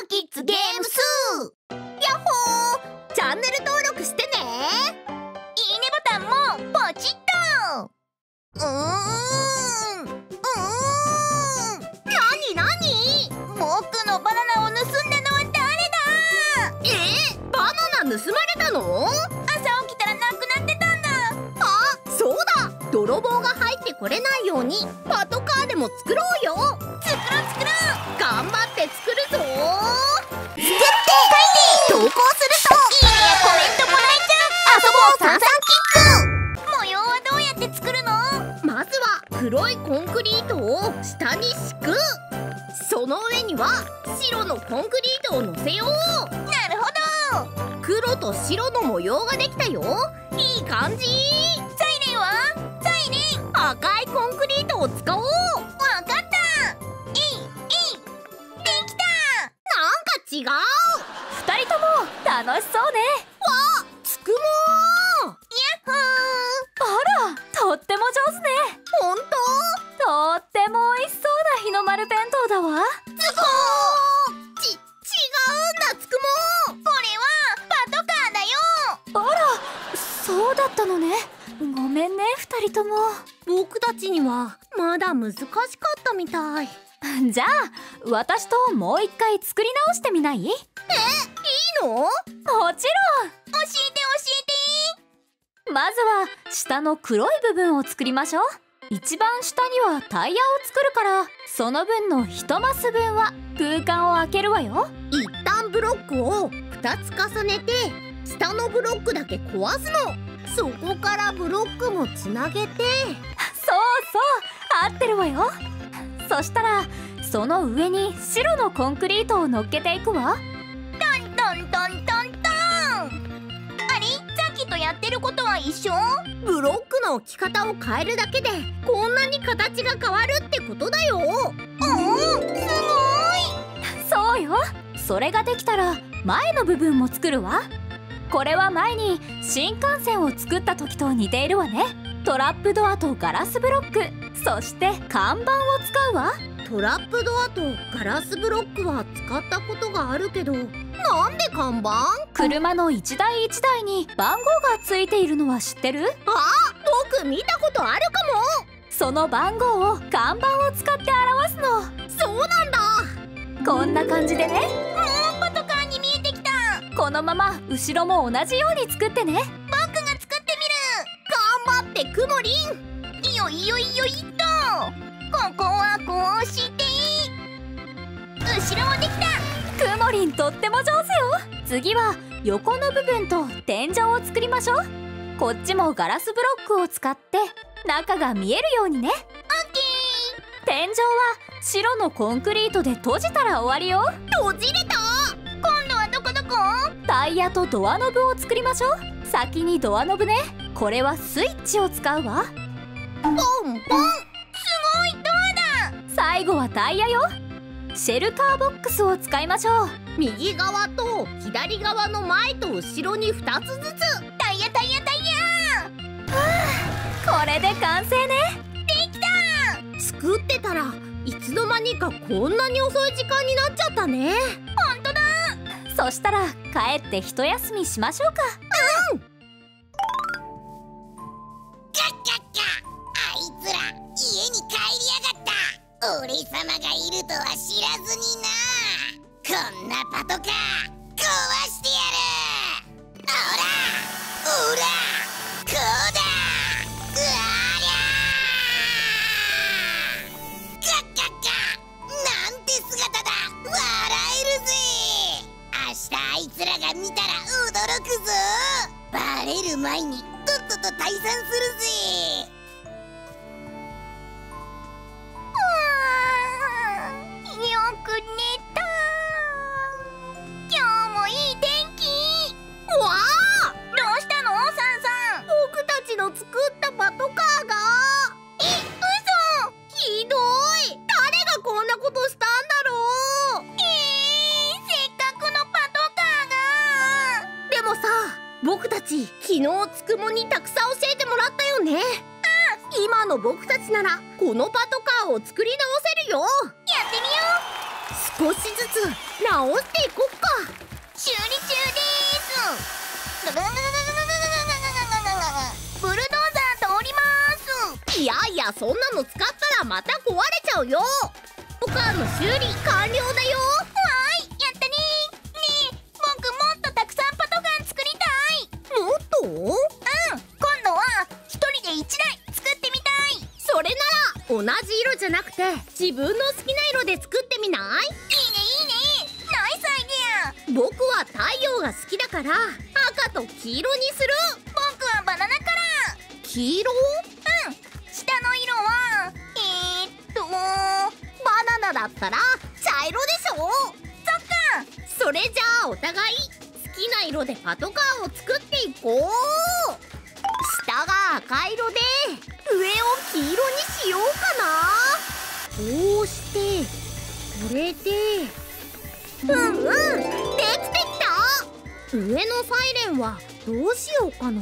サキッズゲームスヤッホー。チャンネル登録してね。いいねボタンもポチッと。うーん。うーん。なになに。僕のバナナを盗んだのは誰だ。え？バナナ盗まれたの？朝起きたらなくなってたんだ。あそうだ。泥棒が入ってこれないように。パトカーでも作ろうよ。作ろう作ろう。頑張って作るぞ作って投稿するといいねコメントもらえちゃう遊ぼ。うサンサンキッズ模様はどうやって作るのまずは黒いコンクリートを下に敷く。その上には白のコンクリートを乗せよう。なるほど黒と白の模様ができたよいい感じ。サイレンは？サイレン赤いコンクリートを使おう。違う。二人とも楽しそうね。わつくもーやっほー。あらとっても上手ね。ほんととっても美味しそうな日の丸弁当だわ。つこーち違うんだつくもーこれはパトカーだよ。あらそうだったのね。ごめんね二人とも。僕たちにはまだ難しかったみたい じゃあ私ともう一回作り直してみない？もいいの？ちろん。教えて教えまずは下の黒い部分を作りましょう。一番下にはタイヤを作るからその分の1マス分は空間を空けるわよ。て一旦ブロックを2つ重ねて下のブロックだけ壊すの。そこからブロックもつなげて。そうそう。合ってるわよそしたらその上に白のコンクリートを乗っけていくわ。トントントントン。トンあれ？さっきとやってることは一緒？ブロックの置き方を変えるだけでこんなに形が変わるってことだよ。うんすごい。そうよ。それができたら前の部分も作るわ。これは前に新幹線を作った時と似ているわねトラップドアとガラスブロック。そして看板を使うわ。トラップドアとガラスブロックは使ったことがあるけど。なんで看板？あ車の一台一台に番号がついているのは知ってる？僕見たことあるかその番号を看板を使って表すの。もそうなんだ。こんな感じでね。うんパトカーに見えてきた。このまま後ろも同じように作ってねてくもりんいいよいいよいいよいっと。ここはこうして。後ろもできた。くもりんとっても上手よ。次は横の部分と天井を作りましょう。こっちもガラスブロックを使って中が見えるようにね。オッケ天井は白のコンクリートで閉じたら終わりよ。ー閉じれた？今度はどこどこ？タイヤとドアノブを作りましょう先にドアノブね。これはスイッチを使うわ。ポンポン。すごいドアだ。最後はタイヤよ。シェルカーボックスを使いましょう。右側と左側の前と後ろに2つずつ。タイヤタイヤタイこれで完成ね。ヤ作ってたらいつの間にかこんなに遅い時間になっちゃったね。ほんとだ。そしたら帰って一休みしましょうか俺様がいるとは知らずにな。こんなパトカー壊してやる。ほらほらこうだ。うわりゃガッガッガなんて姿だ。笑えるぜ。明日あいつらが見たら驚くぞ。バレる前にとっとと退散するぜ。く寝た。今日もいい天気。わあ！どうしたの？サンさん。僕たちの作ったパトカーが。え嘘！ひどい。誰がこんなことしたんだろう。えー、せっかくのパトカーが。でもさ僕たち昨日つくもにたくさん教えてもらったよね。今の僕たちならこのパトーを作り直せるよやってみよう。少しずつ直していこっか。修理中です。ブルドーザー通ります。いやいやそんなの使ったらまた壊れちゃうよっていこう下が赤色で上を黄色にしようかな。こうしてこれでうんうんできてきた。上のサイレンはどうしようかな。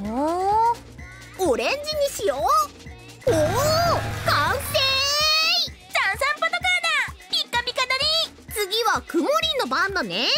オレンジにしよう。おお完成。ザンサンパトカーだ。ピッカピカだね。次はくもりんの番だね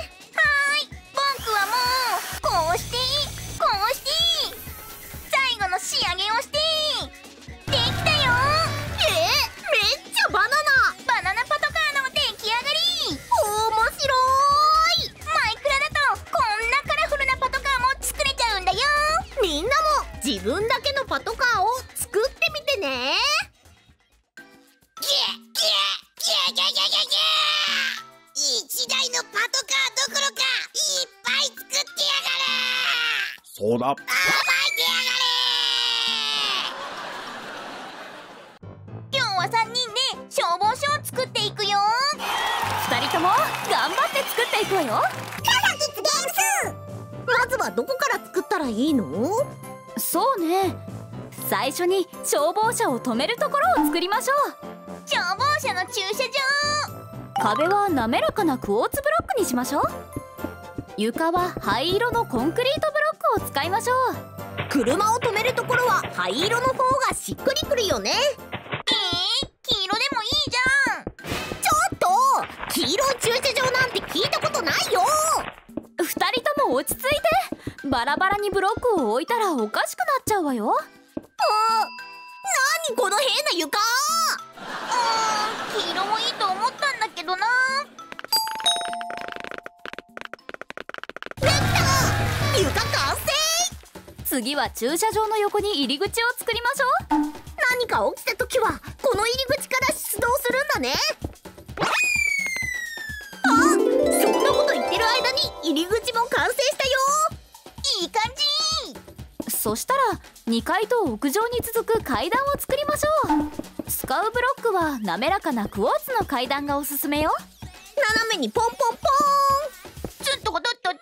っていくわよまずはどこから作ったらいいの？そうね。最初に消防車を止めるところを作りましょ消防車の駐車場。う壁は滑らかなクォーツブロックにしましょう。床は灰色のコンクリートブロックを使いましょう。車を止めるところは灰色の方がしっくりくるよね。えー、黄色でもいいじゃん。ちょっと黄色い駐車場聞いたことないよ。2人とも落ち着いて。バラバラにブロックを置いたらおかしくなっちゃうわよ。何この変な床。うん黄色もいいと思ったんだけどな。できた床完成。次は駐車場の横に入り口を作りましょう。何か起きた時はこの入り口から出動するんだね。あそんなこと言ってる間に入り口も完成したよ。いい感じ。そしたら2階と屋上に続く階段を作りましょう。使うブロックは滑らかなクォーツの階段がおすすめよ。斜めにポンポンポーンツンとこドッドッド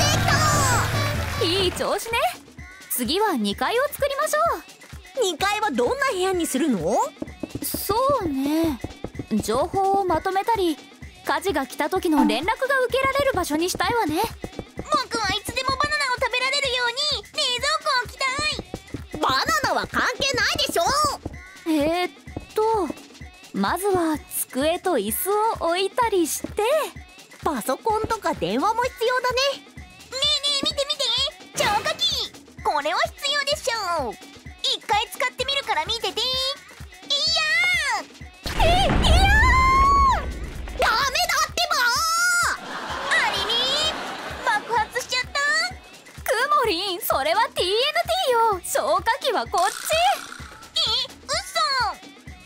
ーンできたいい調子ね。次は2階を作りましょ2階はどんな部屋にするの？うそうね情報をまとめたり火事が来た時の連絡が受けられる場所にしたいわね。僕はいつでもバナナを食べられるように冷蔵庫を置きたい。バナナは関係ないでしょ。えー、っとまずは机と椅子を置いたりしてパソコンとか電話も必要だね。ねえねえ見て見て。超火器これは必要でしょう。一回使ってみるから見てて。いやー。えいやー消火器はこっちえ嘘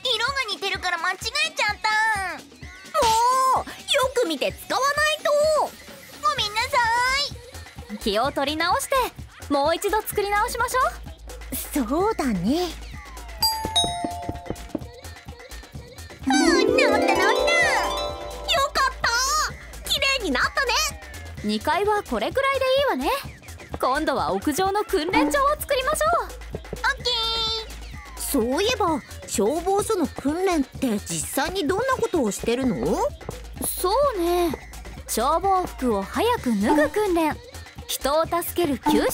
色が似てるから間違えちゃったもうよく見て使わないとごめん。なさい気を取り直してもう一度作り直しましょうそうだねうん。治った治ったよかった綺麗になったね2階はこれくらいでいいわね今度は屋上の訓練場を作そういえば消防署の訓練って実際にどんなことをしてるの？うそうね。消防服を早く脱ぐ訓練。人を助ける救出訓練。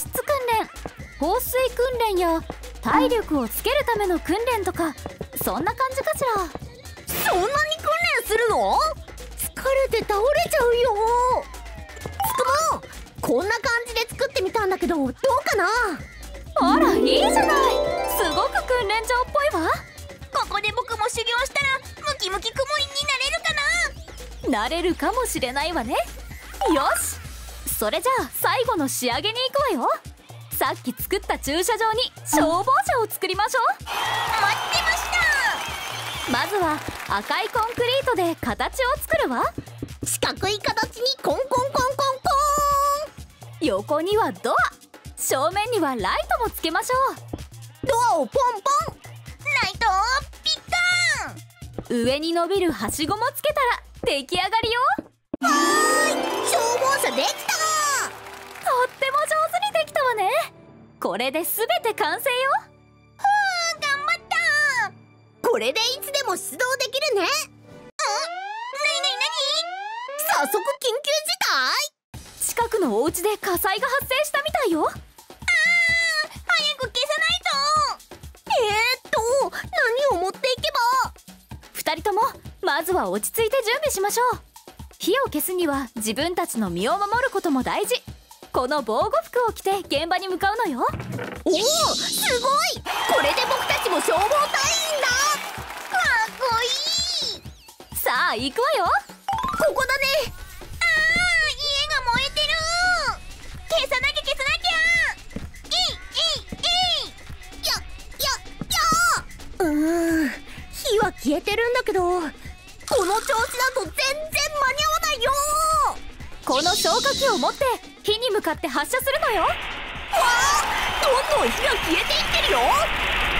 放水訓練や体力をつけるための訓練とか。そんな感じかしら？そんなに訓練するの？れて倒れちゃうよ。つくもこんな感じで作ってみたんだけどどうかな？あらいいじゃない。すごく訓練場っぽいわ。ここで僕も修行したらムキムキ雲になれるかな。なれるかもしれないわね。よし。それじゃあ最後の仕上げに行くわよ。さっき作った駐車場に消防車を作りましょう。待ってました。まずは赤いコンクリートで形を作るわ。四角い形にコンコンコンコンコ横にはドア正面にはライトもつけましょンドアをポンポン。ライトをピッカーン。う上に伸びるはしごもつけたら出来上がりよ。消防車できたとっても上手にできたわね。これで全て完成よ。頑張った。これでいつでも出動できるね。んなになになに早速緊急事態？近くのお家で火災が発生したみたいよ人ともまずは落ち着いて準備しましょう。火を消すには自分たちの身を守ることも大事。この防護服を着て現場に向かうのよ。おおすごい。これで僕たちも消防隊員だ。かっこいい。さあ行くわよ。ここだね消えてるんだけど。この調子だと全然間に合わないよ。この消火器を持って火に向かって発射するのよ。わあどんどん火が消えていってるよ。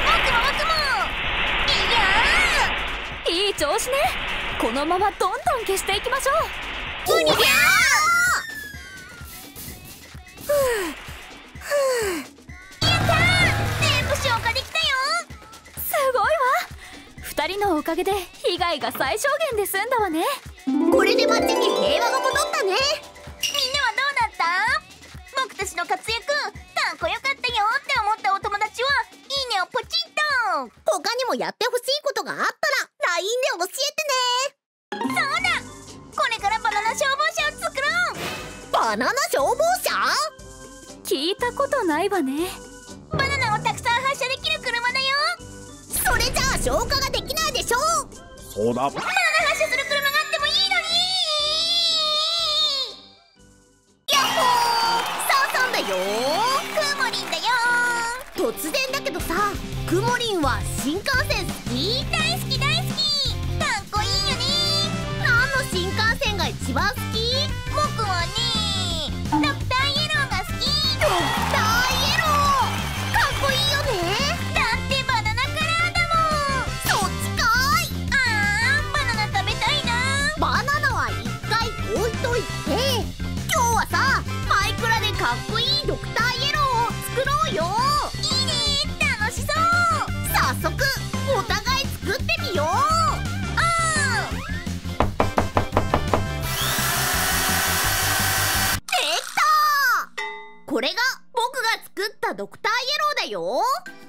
僕も僕もいやいい調子ね。このままどんどん消していきましょう。うにゃー。や2人のおかげで被害が最小限で済んだわね。これで街に平和が戻ったね。みんなはどうだった？僕たちの活躍かっこよかったよって思ったお友達はいいねをポチッと。他にもやってほしいことがあったら LINE で教えてね。そうだ。これからバナナ消防車を作ろう。バナナ消防車？聞いたことないわね。バナナをたくさん発射できる車だよそれじゃあ消火ができないでしょそうだ。バナナ発射する車があってもいいのに。やっほー。サーさんだよクモリンだよ突然だけどさクモリンは新幹線好き。大好き大好き。かっこいいよね何の新幹線が一番好き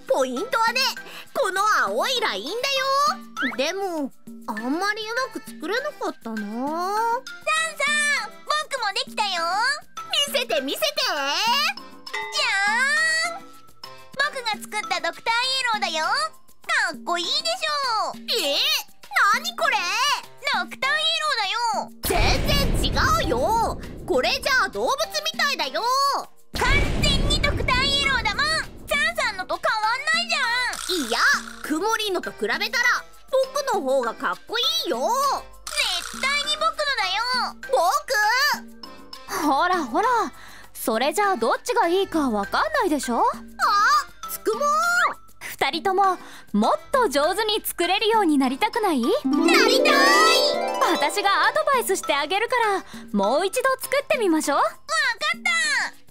ポイントはねこの青いラインだよ。でもあんまりうまく作れなかったな。サンさん僕もできたよ。見せて見せて。じゃーん。僕が作ったドクターイエローだよ。かっこいいでしょ。え？なにこれ？ドクターイエローだよ。全然違うよ。これじゃあ動物みたいだよクモリンのと比べたら僕の方がかっこいいよ。絶対に僕のだよ。僕？ほらほらそれじゃあどっちがいいかわかんないでしょ？あつくも。2人とももっと上手に作れるようになりたくない？なりたい。私がアドバイスしてあげるからもう一度作ってみましょうわかっ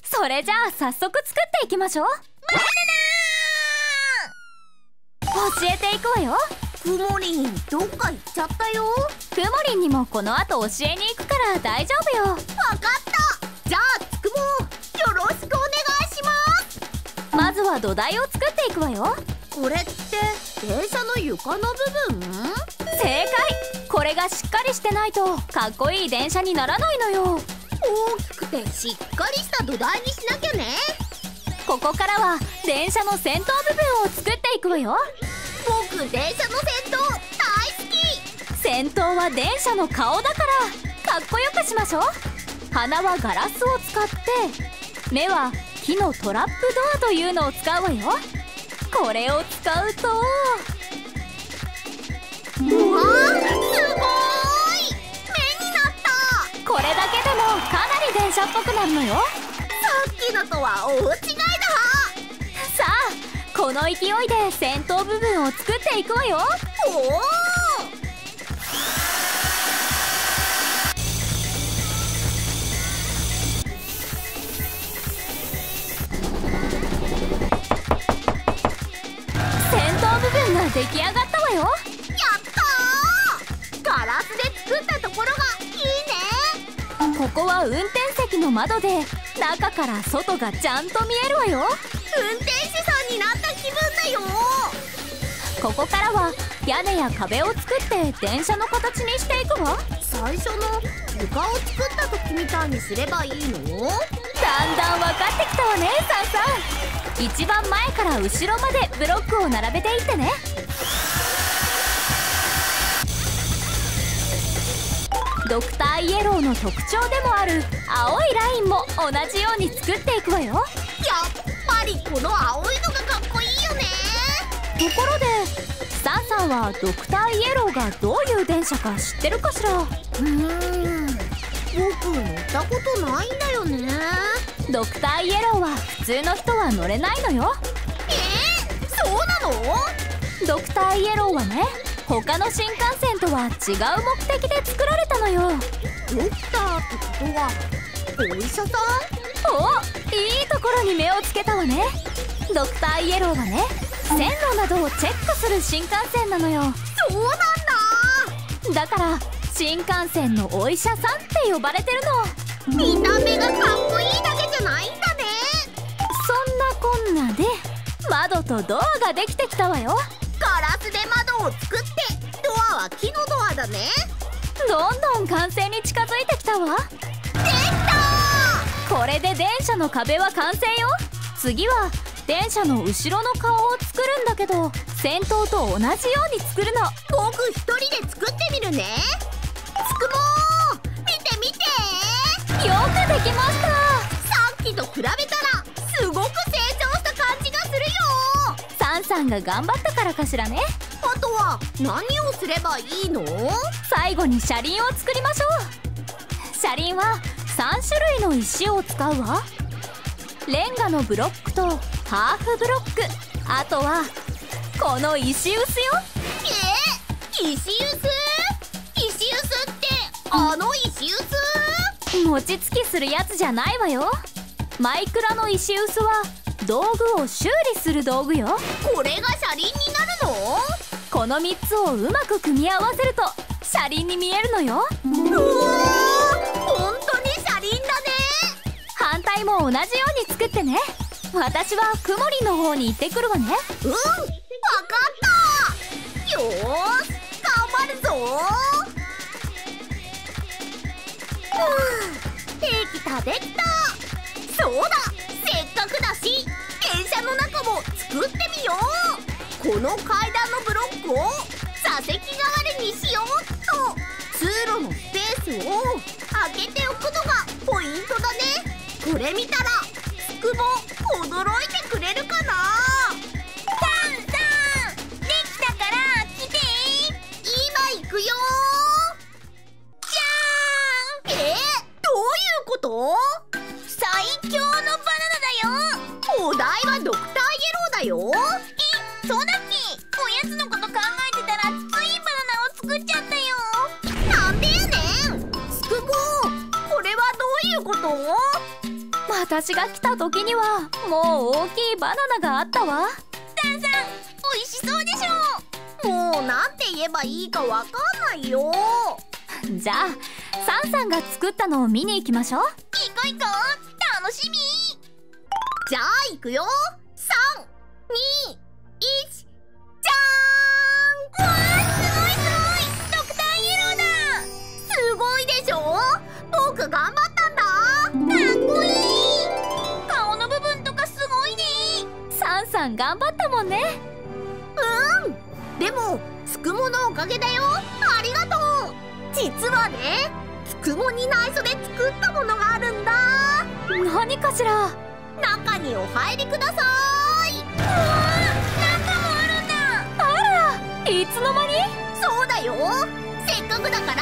たそれじゃあ早速作っていきましょうバ教えていくわよ。ナナクモリンどっか行っちゃったよ。わくもりんにもこの後教えに行くから大丈夫よ。かった。じゃあつくもよろしくお願いします。まずは土台を作っていくわよ。これって電車の床の部分？正解。これがしっかりしてないとかっこいい電車にならないのよ。大きくてしっかりした土台にしなきゃねここからは電車の先頭部分を作っていくわよ。僕電車の先頭大好き。先頭は電車の顔だからかっこよくしましょう。鼻はガラスを使って目は木のトラップドアというのを使うわよ。これを使うとうわすごい。目になった。これだけでもかなり電車っぽくなるのよ。さっきのとは大違この勢いで先頭部分を作っていくわよ。おお先頭部分が出来上がったわよ。やったー。ガラスで作ったところがいいね。ここは運転席の窓で中から外がちゃんと見えるわよ。運転手さんになった気分だよ。ここからは屋根や壁を作って電車の形にしていくわ。最初の床を作った時みたいにすればいいの？だんだん分かってきたわねさんさん。一番前から後ろまでブロックを並べていってね。ドクターイエローの特徴でもある青いラインも同じように作っていくわよ。やっぱりこの青いのがところでサンさんはドクターイエローがどういう電車か知ってるかしら？うーん僕乗ったことないんだよね。ドクターイエローは普通の人は乗れないのよ。えー、そうなの？ドクターイエローはね他の新幹線とは違う目的で作られたのよ。ドクターってことはお医者さん？おいいところに目をつけたわね。ドクターイエローはね線路などをチェックする新幹線なのよ。そうなんだ。だから新幹線のお医者さんって呼ばれてるの。見た目がかっこいいだけじゃないんだね。そんなこんなで窓とドアができてきたわよ。ガラスで窓を作ってドアは木のドアだね。どんどん完成に近づいてきたわ。できたこれで電車の壁は完成よ。次は電車の後ろの顔を作るんだけど先頭と同じように作るの。僕一人で作ってみるね。つくもー。見て見て。よくできました。さっきと比べたらすごく成長した感じがするよ。サンさんが頑張ったからかしらね。あとは何をすればいいの？最後に車輪を作りましょう。車輪は3種類の石を使うわ。レンガのブロックとハーフブロック。あとはこの石臼よ。え？石臼？石臼ってあの石臼？餅つきするやつじゃないわよ。マイクラの石臼は道具を修理する道具よ。これが車輪になるの？この3つをうまく組み合わせると車輪に見えるのよ。うわー！本当に車輪だね。反対も同じように作ってね私はくもりの方に行ってくるわね。うんわかった。よーし頑張るぞ。ふうできたできた。そうだせっかくだし電車の中も作ってみよう。この階段のブロックを座席代わりにしようっと。通路のスペースを開けておくのがポイントだね。これ見たらつくも驚いてくれるかな？私が来た時にはもう大きいバナナがあったわ。さんさん美味しそうでしょもうなんて言えばいいかわかんないよ。じゃあサンさんが作ったのを見に行きましょう。行こう行こう。楽しみ。じゃあ行くよ。3 2さん頑張ったもんね。うん。でもつくものおかげだよ。ありがとう。実はねつくもに内緒で作ったものがあるんだ。何かしら？中にお入りください。うわ中もあるんだ。あらいつの間に？そうだよ。せっかくだから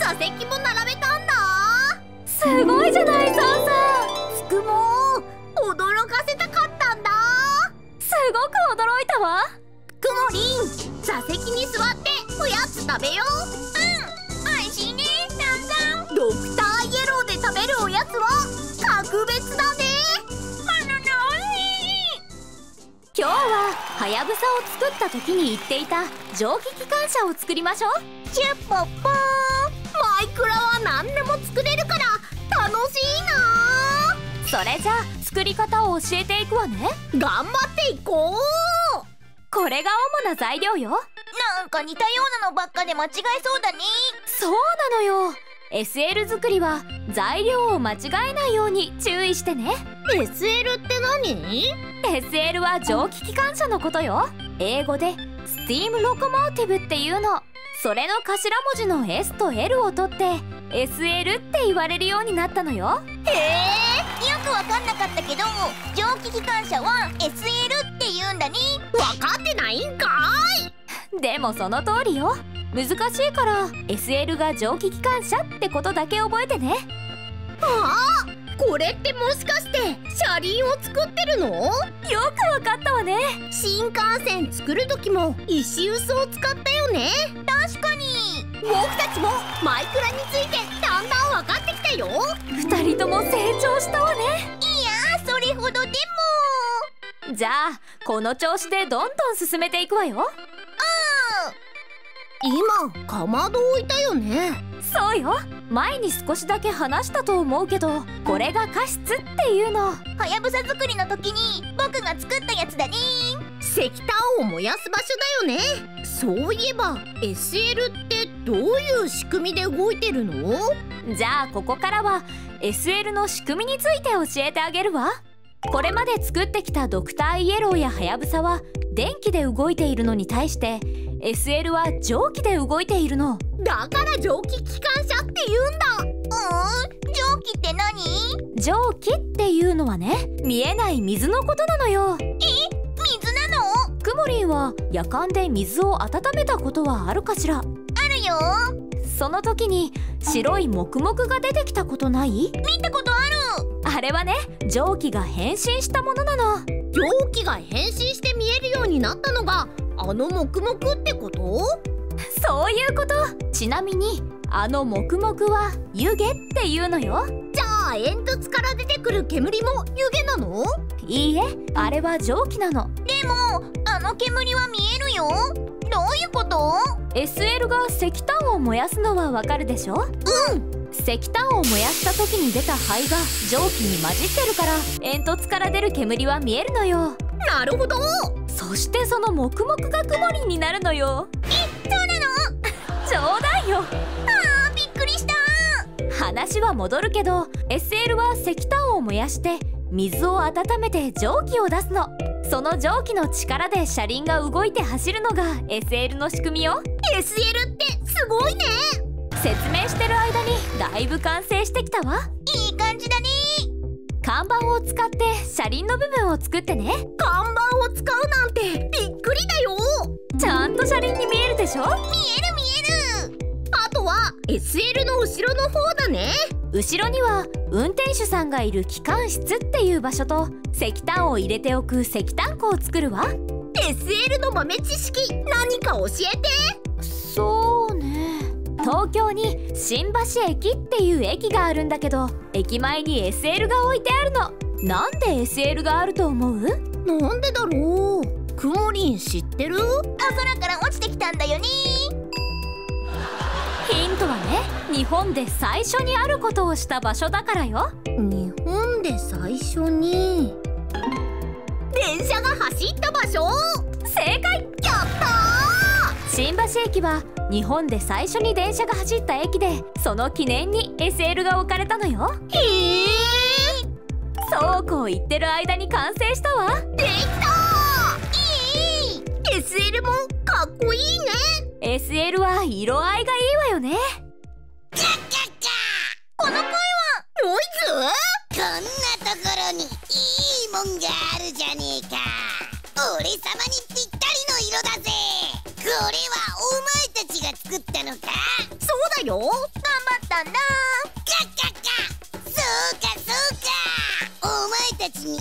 座席も並べたんだ。すごいじゃないサンさん。つくもく驚いたわ。くもりん座席に座っておやつ食べよう。うんおいしいねサンさん。ドクターイエローで食べるおやつは格別だね。バナナ今日ははやぶさを作った時に言っていた蒸気機関車を作りましょう。チュッポッポー。マイクラは何でも作れるから楽しいなそれじゃあ作り方を教えていくわね。頑張っていこう。これが主な材料よ。なんか似たようなのばっかで間違えそうだね。そうなのよ。SL 作りは材料を間違えないように注意してね。SL って何？SL は蒸気機関車のことよ。英語でスティームロコモーティブっていうの。それの頭文字の S と L を取って SL って言われるようになったのよ。へえ。よくわかんなかったけど蒸気機関車は SL って言うんだねわかってないんかでもその通りよ。難しいから SL が蒸気機関車ってことだけ覚えてね。あ？これってもしかして車輪を作ってるの？よくわかったわね。新幹線作る時も石臼を使ったよね。確かに。僕たちもマイクラについてだんだん分かってきたよ。2人とも成長したわね。いやそれほどでも。じゃあこの調子でどんどん進めていくわよ今かまど置いたよね。そうよ。前に少しだけ話したと思うけどこれが加湿っていうの。はやぶさ作りの時に僕が作ったやつだね。石炭を燃やす場所だよね。そういえば SL ってどういう仕組みで動いてるの？じゃあここからは SL の仕組みについて教えてあげるわこれまで作ってきたドクターイエローやハヤブサは電気で動いているのに対して SL は蒸気で動いているの。だから蒸気機関車って言うんだ。うん？蒸気って何？蒸気っていうのはね見えない水のことなのよ。え？水なの？くもりんは夜間で水を温めたことはあるかしら。あるよ。その時に白い黙々が出てきたことない？見たことあるあれはね蒸気が変身したものなの。蒸気が変身して見えるようになったのがあの黙々ってこと？そういうこと。ちなみにあの黙々は湯気っていうのよ。じゃあ煙突から出てくる煙も湯気なの？いいえあれは蒸気なの。でもあの煙は見えるよ。どういうこと？SL が石炭を燃やすのはわかるでしょ？うん。石炭を燃やした時に出た灰が蒸気に混じってるから煙突から出る煙は見えるのよ。なるほど。そしてその黙々が曇りになるのよ。えそうなの。冗談よ。あーびっくりした。話は戻るけど SL は石炭を燃やして水を温めて蒸気を出すのその蒸気の力で車輪が動いて走るのが SL の仕組みよ。SL ってすごいね。説明してる間にだいぶ完成してきたわ。いい感じだね。看板を使って車輪の部分を作ってね。看板を使うなんてびっくりだよ。ちゃんと車輪に見えるでしょ。見える見える。あとは SL の後ろの方だね後ろには運転手さんがいる機関室っていう場所と石炭を入れておく石炭庫を作るわ。SL の豆知識何か教えて？そうね。東京に新橋駅っていう駅があるんだけど駅前に SL が置いてあるの。なんで SL があると思う？なんでだろう？くもりん知ってる？お空から落ちてきたんだよねヒントはね日本で最初にあることをした場所だからよ。日本で最初に。電車が走った場所。正解。やった新橋駅は日本で最初に電車が走った駅でその記念に SL が置かれたのよ。へえ。そうこう言ってる間に完成したわ。できたいい。SL もかっこいいね SL は色合いがいいわよね。ガッガッガこの声はノイズ？こんなところにいいもんがあるじゃねえか。俺様にぴったりの色だぜ。これはお前たちが作ったのか？そうだよ。頑張ったんだ。ガッガッガそうかそうか。お前たちにいい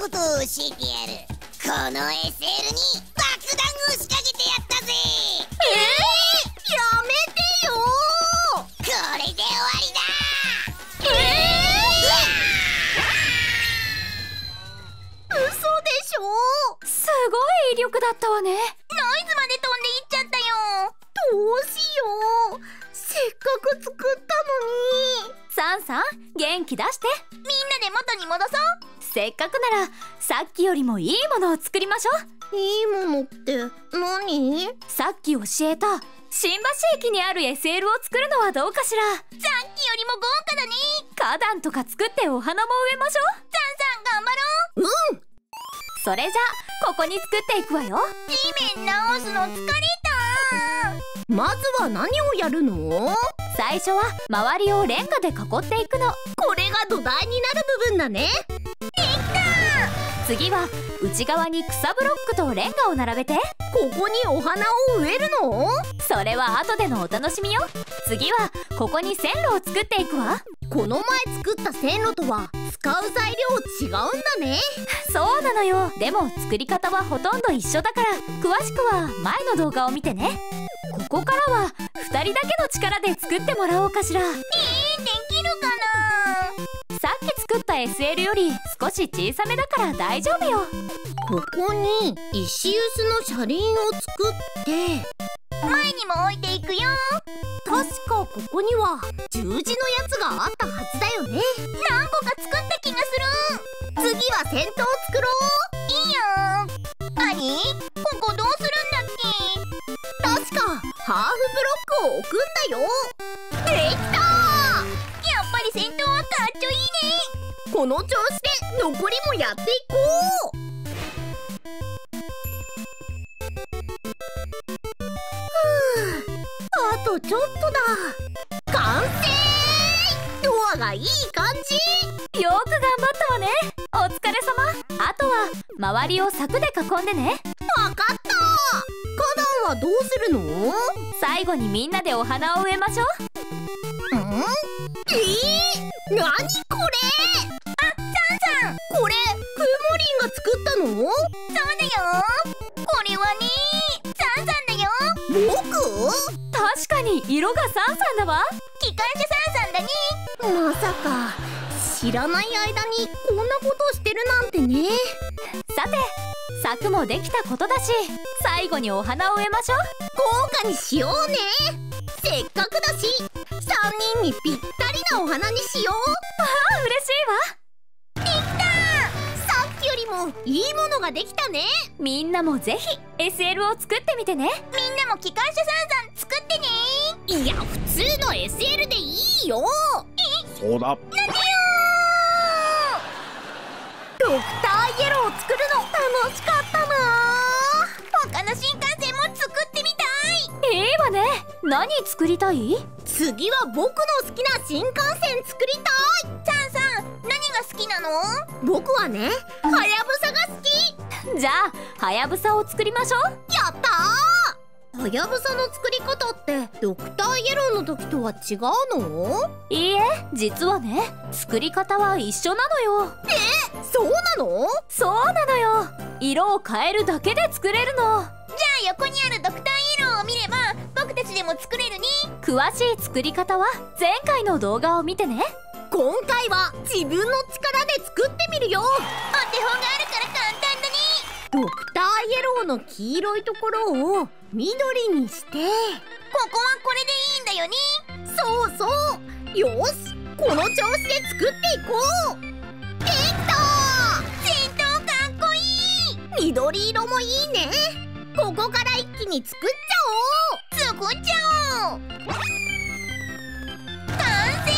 ことを教えてやる。この SL に爆弾を仕掛けてやったぜよりもいいものを作りましょう。いいものって何？さっき教えた新橋駅にある SL を作るのはどうかしら。さっきよりも豪華だね。花壇とか作ってお花も植えましょう。ザンさん頑張ろう。うん。それじゃここに作っていくわよ。地面直すの疲れた。まずは何をやるの？最初は周りをレンガで囲っていくの。これが土台になる部分だね次は内側に草ブロックとレンガを並べて。ここにお花を植えるの？それは後でのお楽しみよ。次はここに線路を作っていくわ。この前作った線路とは使う材料違うんだね。そうなのよ。でも作り方はほとんど一緒だから詳しくは前の動画を見てね。ここからは2人だけの力で作ってもらおうかしら。えー、できるかなさっき作った SL より少し小さめだから大丈夫よ。ここに石臼の車輪を作って。前にも置いていくよ。確かここには十字のやつがあったはずだよね。何個か作った気がする。次は先頭を作ろう。いいよ。何？ここどうするんだっけ？確かハーフブロックを置くんだよ。できたやっぱり先頭はかっちょいいねこの調子で残りもやっていこうあとちょっとだ。完成。ドアがいい感じ。よく頑張ったわね。お疲れ様。あとは周りを柵で囲んでね。わかった花壇はどうするの最後にみんなでお花を植えましょう。うん？えー、なにこれ？あ、サンさんこれクーモリンが作ったの。そうだよ。これはねサンさん。だよ。僕確かに色がサンさんだわ機関車サンさんだねまさか知らない間にこんなことしてるなんてねさて柵もできたことだし最後にお花を植えましょう豪華にしよ。うねせっかくだし3人にぴったりなお花にしよう。ああ嬉しいわ。できた。さっきよりもいいものができたね。みんなもぜひ SL を作ってみてね。みんなも機関車さんさん作ってね。いや普通の SL でいいよ。そうだ。なんでよドクターイエローを作るの楽しかったな他の新幹いいいわね。何作りたい？次は僕の好きな新幹線作りたい。サンさん何が好きなの？僕はねはやぶさが好き。じゃあはやぶさを作りましょう。やったー！はやぶさの作り方ってドクターイエローの時とは違うの？いいえ実はね作り方は一緒なのよ。そうなの？そうなのよ。色を変えるだけで作れるの。じゃあ横にあるド見れば僕たちでも作れるね詳しい作り方は前回の動画を見てね。今回は自分の力で作ってみるよ。お手本があるから簡単だねドクターイエローの黄色いところを緑にして。ここはこれでいいんだよねそうそう。よし。この調子で作っていこう。できた。先頭かっこいい。緑色もいいねここから一気に作っちゃおう。作っちゃおう。完成。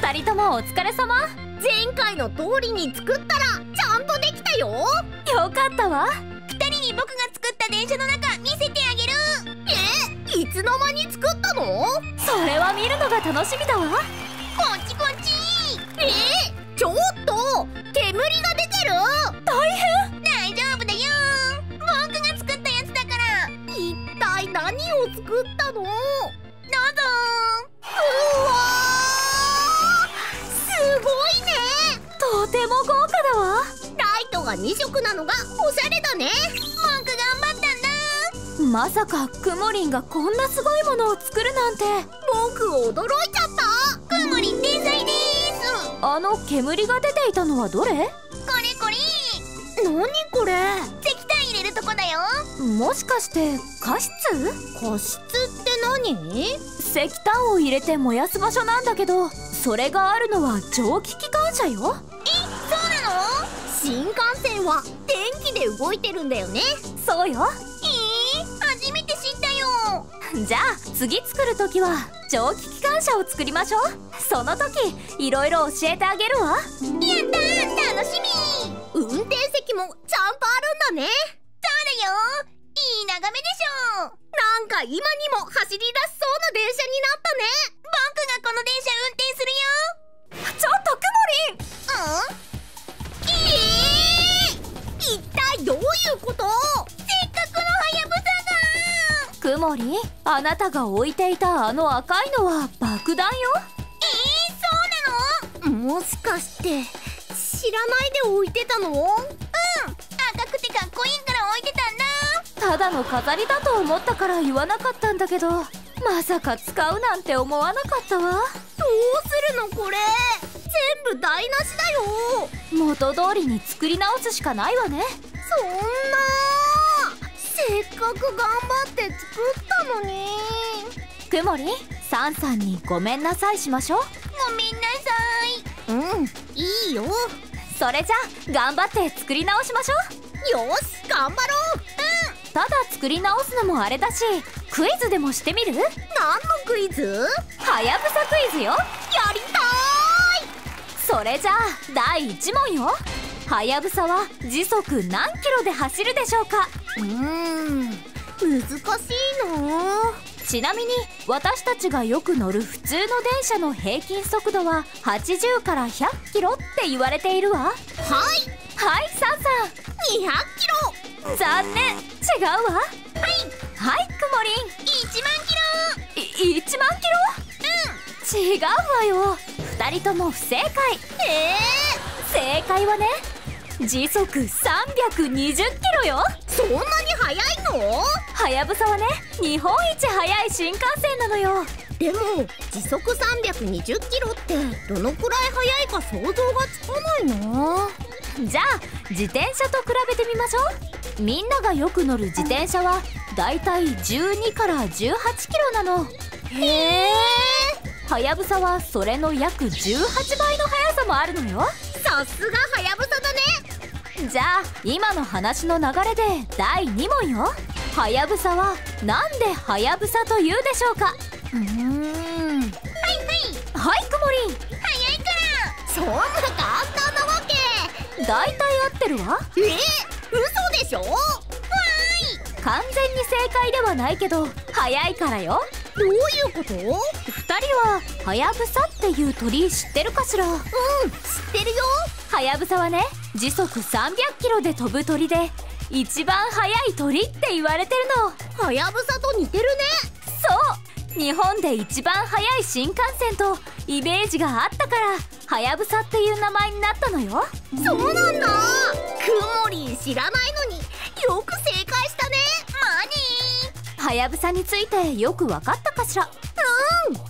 2人ともお疲れ様。前回の通りに作ったらちゃんとできたよ。よかったわ。二人に僕が作った電車の中見せてあげる。えいつの間に作ったの？それは見るのが楽しみだわ。こっちこっち。えちょっと。煙が出てるまさかくもりんがこんなすごいものを作るなんて。僕驚いちゃった。くもりん天才です。あの煙が出ていたのはどれ？これこれ。何これ？石炭入れるとこだよ。もしかして加湿個室って何？石炭を入れて燃やす場所なんだけどそれがあるのは蒸気機関車よ？そうなの？新幹線は電気で動いてるんだよね。そうよ じゃあ次作る時は蒸気機関車を作りましょう。その時いろいろ教えてあげるわ。やったー楽しみ。運転席もちゃんとあるんだね。そうだよ。いい眺めでしょなんか今にも走り出しそうな電車になったね。僕がこの電車運転サがくもりんあなたが置いていたあの赤いのは爆弾よ。えー、そうなの？もしかして知らないで置いてたの？うん赤くてかっこいいから置いてたんだ。ただの飾りだと思ったから言わなかったんだけどまさか使うなんて思わなかったわ。どうするのこれ？全部台無しだよ。元通りに作り直すしかないわね。そんなく頑張って作ったのに。くもりん。サンさんにごめんなさいしましょう。ごめんなさいうん。いいよ。それじゃ頑張って作り直しましょうよし頑張ろう。うん。ただ作り直すのもあれだしクイズでもしてみる？何のクイズ？はやぶさクイズよ。やりたい。それじゃあ第1問よ。はやぶさは時速何キロで走るでしょうか？うーん。難しいなちなみに私たちがよく乗る普通の電車の平均速度は80から100キロって言われているわ。はい。はいサンさ200キロ。ん残念。違うわ。はい。はいくもりん。1万キロ。い1万キロ？違うわよ。2人とも不正解。え正解はね時速320キロよ。ー、そんなに速いの？はやぶさはね日本一速い新幹線なのよ。でも時速320キロってどのくらい速いか想像がつかないなじゃあ自転車と比べてみましょう。みんながよく乗る自転車はだいたい12から18キロなの。へえ。はやぶさはそれの約18倍の速さもあるのよ。さすがはやぶさだねじゃあ今の話の流れで第2問よ。はやぶさはなんではやぶさというでしょうか？うーん。はいはい。はいくもり。ん早いから。そんな簡単なわけ。大体合ってるわ。えー、嘘でしょ？わ完全に正解ではないけど早いからよ。ーいどういうこと？2人ははやぶさっていう鳥知ってるかしら？うん知ってるよ。はやぶさはね時速300キロで飛ぶ鳥で一番速い鳥って言われてるの。はやぶさと似てるね。そう。日本で一番速い新幹線とイメージがあったからはやぶさっていう名前になったのよ。そうなんだ。くもりん知らないのによく正解したね。マはやぶさについてよくわかったかしら。ニーうん。さ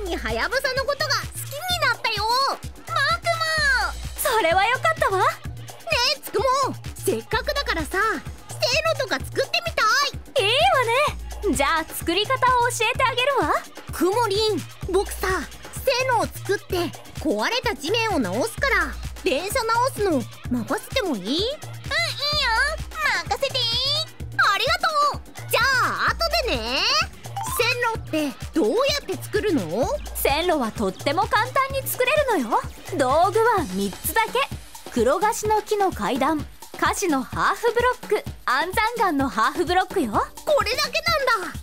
らにはやぶさのことがそれはよかったわ。ねえつくもせっかくだからさせーのとか作ってみたい。いいわね。じゃあ作り方を教えてあげるわ。くもりん僕させーのを作って壊れた地面を直すから電車直すの任せてもいい？うんいいよ。任せてありがとう。じゃあ後でね路ってどうやって作るの？線路はとっても簡単に作れるのよ。道具は3つだけ。黒菓子の木の階段菓子のハーフブロック安山岩のハーフブロックよ。これだけなんだ。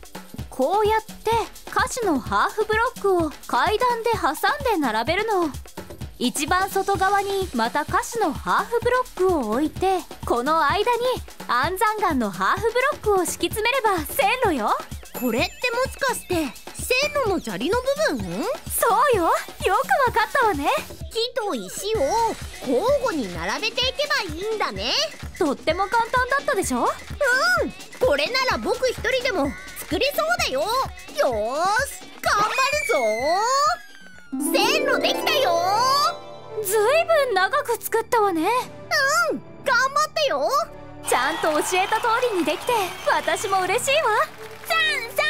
こうやって樫のハーフブロックを階段で挟んで並べるの。一番外側にまた樫のハーフブロックを置いてこの間に安山岩のハーフブロックを敷き詰めれば線路よこれってもしかして線路の砂利の部分？そうよ。よくわかったわね。木と石を交互に並べていけばいいんだね。とっても簡単だったでしょ？うん。これなら僕一人でも作れそうだよ。よーし頑張るぞ。線路できたよ。ずいぶん長く作ったわね。うん。頑張ってよ。ちゃんと教えた通りにできて私も嬉しいわさ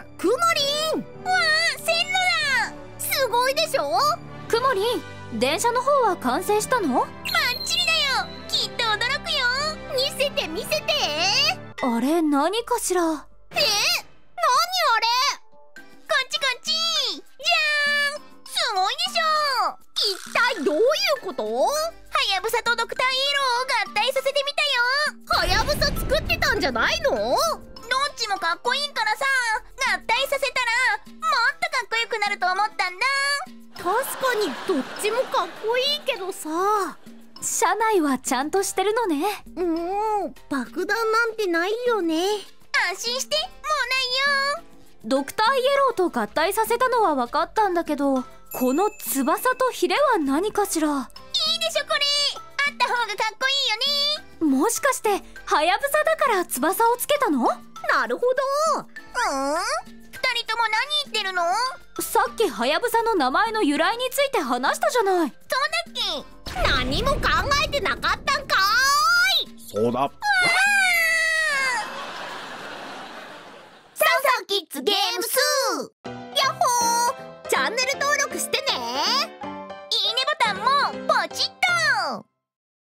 ん。くもりんわあ線路だ。すごいでしょ？くもりん電車の方は完成したの？バッチリだよ。きっと驚くよ。見せて見せて。あれ何かしら？え何あれ？こっちこっち。じゃーん。すごいでしょ。一体どういうこと？はやぶさとドクターイエローを合体させてみたよ。はやぶさ作ってたんじゃないの？どっちもかっこいいからさ合体させたらもっとかっこよくなると思ったんだ。確かにどっちもかっこいいけどさ。車内はちゃんとしてるのね。もう爆弾なんてないよね。安心してもうないよ。ドクターイエローと合体させたのは分かったんだけどこの翼とヒレは何かしら？いいでしょこれあった方がかっこいいよね。もしかしてはやぶさだから翼をつけたの？なるほど。うん？2人とも何言ってるの？さっきはやぶさの名前の由来について話したじゃない。そうだっけ。何も考えてなかったんかーい。そうだ。ササキッズゲームスヤッホー。チャンネル登録してね。いいねボタンもポチッと。